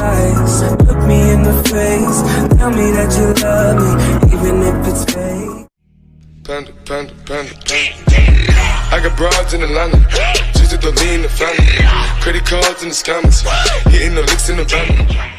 eyes. Look me in the face. Tell me that you love me, even if it's fake. Panda, panda, panda, panda. I got broads in Atlanta. Just to the lean the family. Credit cards in the scammers. Hitting the licks in the van.